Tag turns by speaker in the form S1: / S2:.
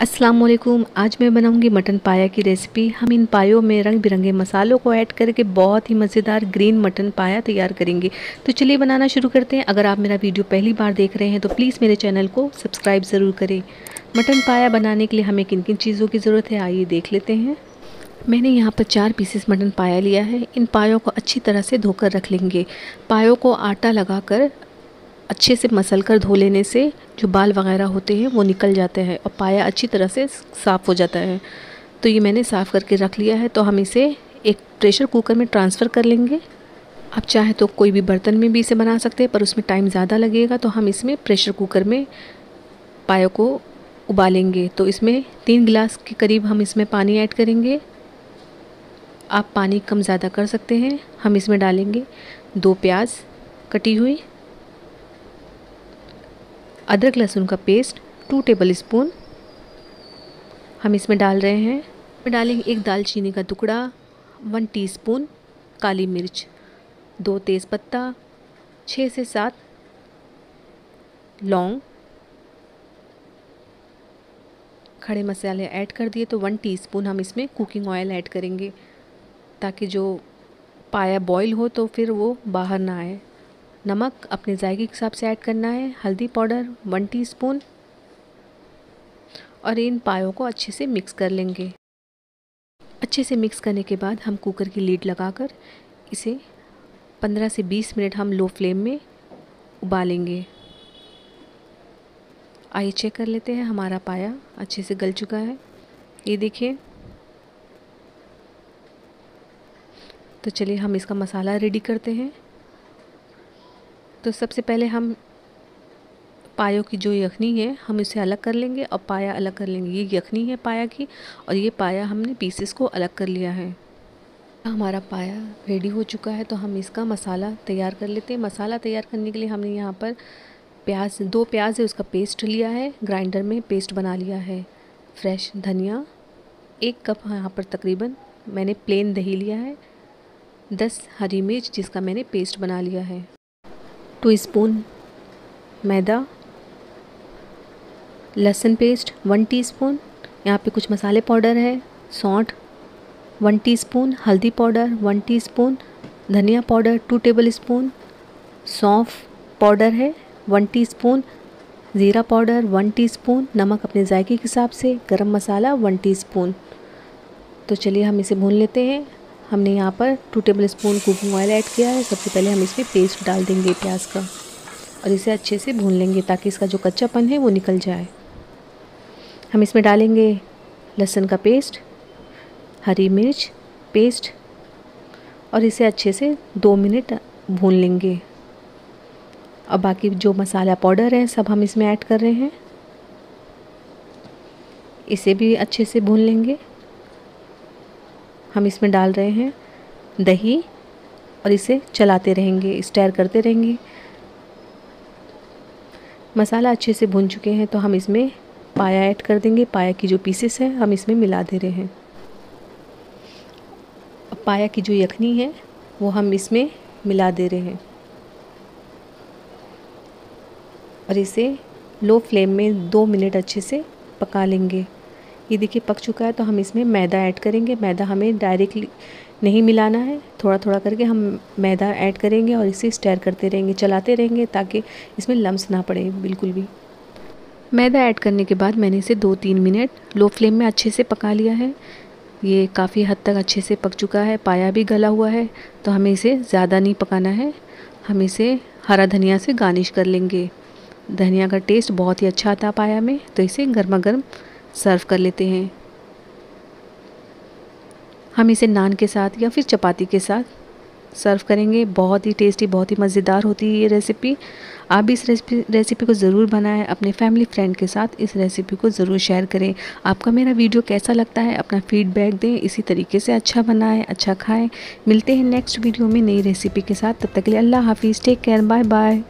S1: अस्सलाम वालेकुम आज मैं बनाऊँगी मटन पाया की रेसिपी। हम इन पायों में रंग बिरंगे मसालों को ऐड करके बहुत ही मज़ेदार ग्रीन मटन पाया तैयार करेंगे। तो चलिए बनाना शुरू करते हैं। अगर आप मेरा वीडियो पहली बार देख रहे हैं तो प्लीज़ मेरे चैनल को सब्सक्राइब ज़रूर करें। मटन पाया बनाने के लिए हमें किन किन चीज़ों की ज़रूरत है, आइए देख लेते हैं। मैंने यहाँ पर चार पीसेस मटन पाया लिया है। इन पायों को अच्छी तरह से धोकर रख लेंगे। पायों को आटा लगाकर अच्छे से मसल कर धो लेने से जो बाल वगैरह होते हैं वो निकल जाते हैं और पाया अच्छी तरह से साफ़ हो जाता है। तो ये मैंने साफ़ करके रख लिया है तो हम इसे एक प्रेशर कुकर में ट्रांसफ़र कर लेंगे। आप चाहे तो कोई भी बर्तन में भी इसे बना सकते हैं, पर उसमें टाइम ज़्यादा लगेगा तो हम इसमें प्रेशर कुकर में पाया को उबालेंगे। तो इसमें तीन गिलास के करीब हम इसमें पानी ऐड करेंगे। आप पानी कम ज़्यादा कर सकते हैं, हम इसमें डालेंगे दो प्याज कटी हुई। अदरक लहसुन का पेस्ट टू टेबल स्पून हम इसमें डाल रहे हैं। डालेंगे एक दालचीनी का टुकड़ा वन टीस्पून काली मिर्च, दो तेज़पत्ता छः से सात लौंग। खड़े मसाले ऐड कर दिए तो वन टीस्पून हम इसमें कुकिंग ऑयल ऐड करेंगे, ताकि जो पाया बॉईल हो तो फिर वो बाहर ना आए। नमक अपने जायके के हिसाब से ऐड करना है, हल्दी पाउडर वन टीस्पून और इन पायों को अच्छे से मिक्स कर लेंगे। अच्छे से मिक्स करने के बाद हम कुकर की लीड लगाकर इसे 15 से 20 मिनट हम लो फ्लेम में उबालेंगे। आइए चेक कर लेते हैं, हमारा पाया अच्छे से गल चुका है। ये देखिए। तो चलिए हम इसका मसाला रेडी करते हैं। तो सबसे पहले हम पायों की जो यखनी है, हम इसे अलग कर लेंगे और पाया अलग कर लेंगे। ये यखनी है पाया की और ये पाया हमने पीसेस को अलग कर लिया है। हमारा पाया रेडी हो चुका है तो हम इसका मसाला तैयार कर लेते हैं। मसाला तैयार करने के लिए हमने यहाँ पर प्याज, दो प्याज है, उसका पेस्ट लिया है ग्राइंडर में पेस्ट बना लिया है। फ्रेश धनिया, एक कप यहाँ पर तकरीबन मैंने प्लेन दही लिया है। दस हरी मिर्च जिसका मैंने पेस्ट बना लिया है। टू स्पून मैदा, लहसुन पेस्ट वन टीस्पून, यहाँ पे कुछ मसाले पाउडर है, सौंठ वन टीस्पून, हल्दी पाउडर वन टीस्पून, धनिया पाउडर टू टेबल स्पून, सौंफ पाउडर है वन टीस्पून, ज़ीरा पाउडर वन टीस्पून, नमक अपने जायके के हिसाब से, गरम मसाला वन टीस्पून। तो चलिए हम इसे भून लेते हैं। हमने यहाँ पर two tablespoon cooking oil add किया है। सबसे पहले हम इसमें पेस्ट डाल देंगे प्याज का और इसे अच्छे से भून लेंगे ताकि इसका जो कच्चापन है वो निकल जाए। हम इसमें डालेंगे लहसुन का पेस्ट हरी मिर्च पेस्ट और इसे अच्छे से दो मिनट भून लेंगे। और बाकी जो मसाला पाउडर है, सब हम इसमें ऐड कर रहे हैं। इसे भी अच्छे से भून लेंगे। हम इसमें डाल रहे हैं दही और इसे चलाते रहेंगे स्टेयर करते रहेंगे। मसाला अच्छे से भुन चुके हैं तो हम इसमें पाया ऐड कर देंगे। पाया की जो पीसेस हैं, हम इसमें मिला दे रहे हैं। पाया की जो यखनी है, वो हम इसमें मिला दे रहे हैं। और इसे लो फ्लेम में दो मिनट अच्छे से पका लेंगे। ये देखिए, पक चुका है तो हम इसमें मैदा ऐड करेंगे। मैदा हमें डायरेक्टली नहीं मिलाना है। थोड़ा थोड़ा करके हम मैदा ऐड करेंगे और इसे स्टेयर करते रहेंगे, चलाते रहेंगे ताकि इसमें लम्स ना पड़े बिल्कुल भी। मैदा ऐड करने के बाद मैंने इसे दो तीन मिनट लो फ्लेम में अच्छे से पका लिया है। ये काफ़ी हद तक अच्छे से पक चुका है, पाया भी गला हुआ है तो हमें इसे ज़्यादा नहीं पकाना है। हम इसे हरा धनिया से गार्निश कर लेंगे। धनिया का टेस्ट बहुत ही अच्छा आता पाया में तो इसे गर्मा गर्म सर्व कर लेते हैं। हम इसे नान के साथ या फिर चपाती के साथ सर्व करेंगे। बहुत ही टेस्टी बहुत ही मज़ेदार होती है ये रेसिपी आप भी इस रेसिपी रेसिपी को ज़रूर बनाएँ, अपने फैमिली फ्रेंड के साथ इस रेसिपी को ज़रूर शेयर करें। आपका मेरा वीडियो कैसा लगता है, अपना फीडबैक दें, इसी तरीके से अच्छा बनाएँ अच्छा खाएँ। मिलते हैं नेक्स्ट वीडियो में नई रेसिपी के साथ। तब तक के लिए अल्लाह हाफिज़ टेक केयर बाय बाय